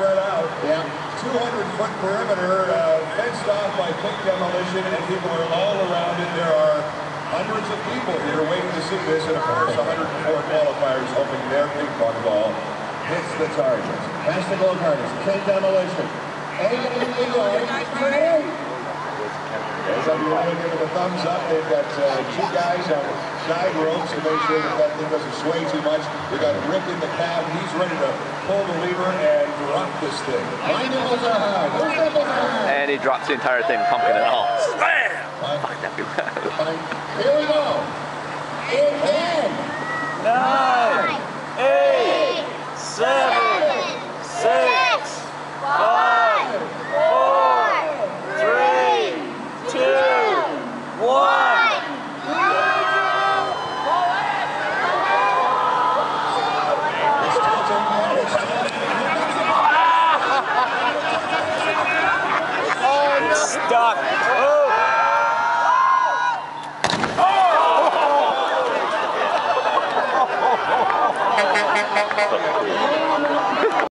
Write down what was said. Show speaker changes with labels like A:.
A: spread out. Yeah. 200-foot perimeter uh, fenced off by quick demolition, and people are all around it. There are hundreds of people here waiting to see this, and of course, 104 qualifiers hoping their ping pong ball hits the target. Pass the goal hardest. Quick demolition. Eight line for eight. SWA giving a thumbs up. They've got uh, two guys on side ropes to make sure that that thing doesn't sway too much. We got Rick in the cab. He's ready to pull the lever and drop this thing. My nipples are hard. Those nipples are hard.
B: And he drops the entire thing, pumpkin and all. Slam! Fuck, that'd be loud.
A: Here we go.